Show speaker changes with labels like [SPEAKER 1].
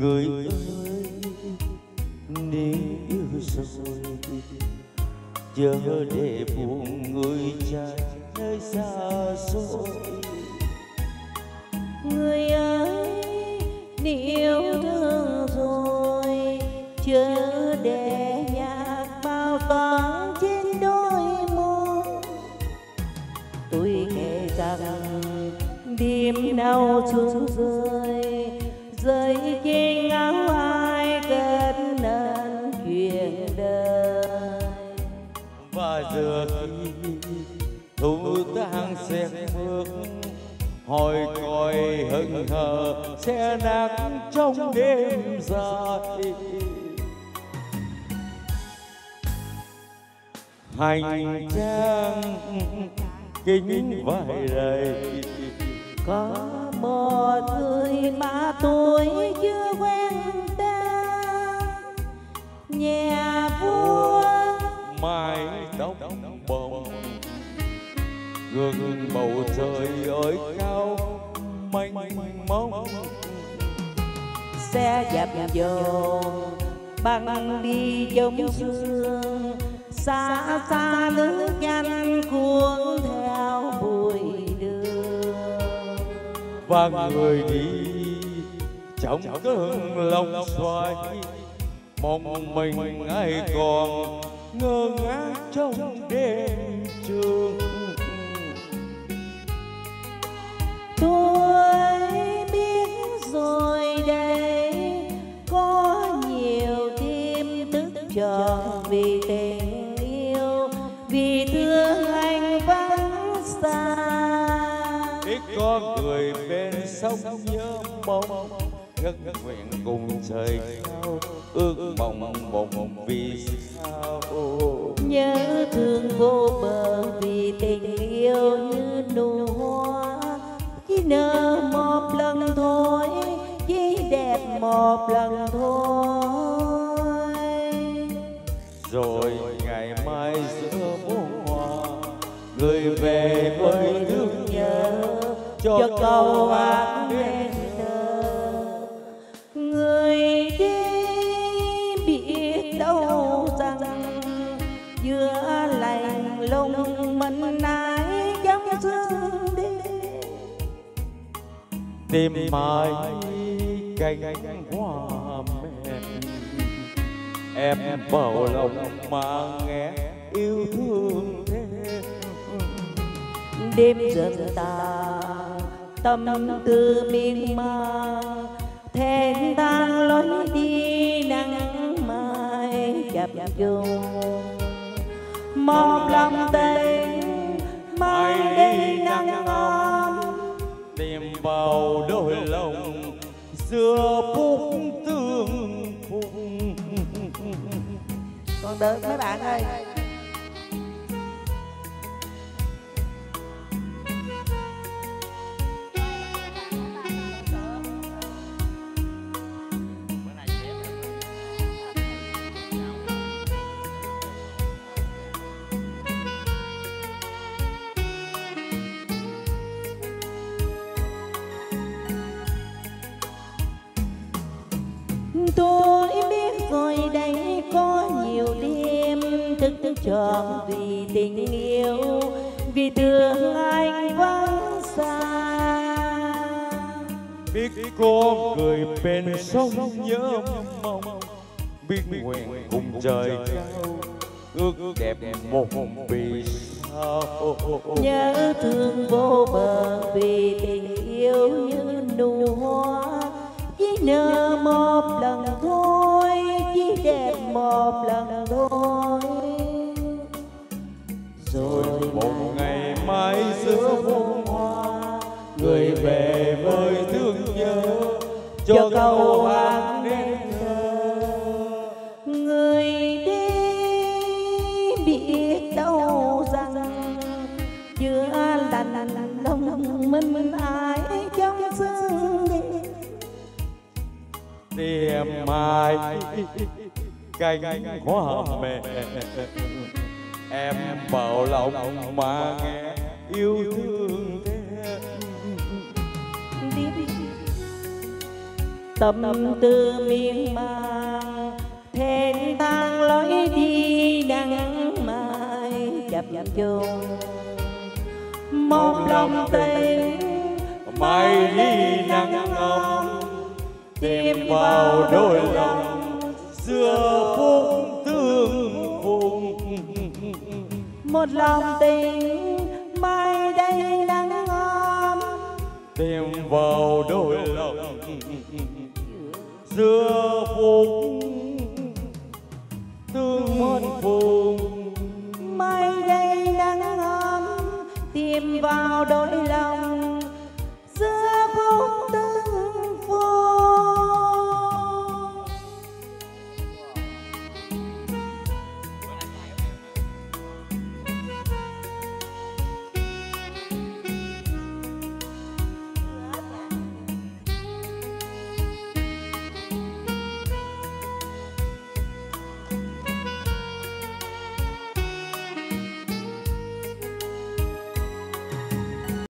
[SPEAKER 1] người ơi nếu yêu rồi chờ để buồn người cha nơi xa xôi.
[SPEAKER 2] Người ơi nếu thương rồi, chớ để nhạc bao toán trên đôi môi. Tôi kể rằng đêm nào xuống rơi rơi trên áo ai kết nên chuyện đời.
[SPEAKER 1] Và giờ khi thu tang xe bước hồi còi hững hờ xe nắng trong đêm dài hành trang kính vải đầy
[SPEAKER 2] có một người mà tôi chưa quen tên nhà vua
[SPEAKER 1] mái tóc bồng. Gương bầu trời ơi cao mênh mông.
[SPEAKER 2] Xe dập dồn băng đi trong sương. Xa xa nước nhanh cuốn
[SPEAKER 1] và người đi trong cơn lòng xoay mong mình ai còn ngơ ngác trong đêm trường.
[SPEAKER 2] Có
[SPEAKER 1] người bên sông nhớ mong ngất nguyện cùng trời cao ước mong mộng vì sao?
[SPEAKER 2] Nhớ thương vô bờ vì tình yêu như nụ hoa chỉ nở một lần thôi chỉ đẹp một lần thôi.
[SPEAKER 1] Rồi ngày mai giữa muôn hoa người về với
[SPEAKER 2] cho nên thơ người đi biết đâu rằng giữa lạnh lùng mình ai trong sương đêm.
[SPEAKER 1] Tìm mãi cánh hoa mẹ em bảo lòng mà nghe yêu thương thêm.
[SPEAKER 2] Đêm dần tàn tâm tư miên man thẹn thang lối đi nắng mai chập chung một lòng tình mai đây nắng ấm
[SPEAKER 1] tìm vào đôi lòng giữa phút tương phùng.
[SPEAKER 2] Còn được mấy bạn ơi thức thức tròn vì tình yêu vì thương anh vắng xa.
[SPEAKER 1] Biết có người bên sông nhớ mong biết nguyện cùng trời cao ước đẹp một vì sao.
[SPEAKER 2] Nhớ thương vô bờ vì tình yêu như nụ hoa chỉ nở một lần thôi chỉ đẹp một lần
[SPEAKER 1] cho hát nên thơ
[SPEAKER 2] người đi biết đâu rằng giữa lạnh lòng mình ai trong sương đêm.
[SPEAKER 1] Mai cánh hoa mẹ. Em bảo lòng mà nghe yêu thương
[SPEAKER 2] tâm tư miên man thênh thang lối đi nắng mai chập chung một lòng tình
[SPEAKER 1] mai đi nắng ấm tìm vào đôi lòng xưa phúc tương phùng
[SPEAKER 2] một lòng tình mai đây nắng ấm
[SPEAKER 1] tìm vào đôi lòng xưa
[SPEAKER 2] vô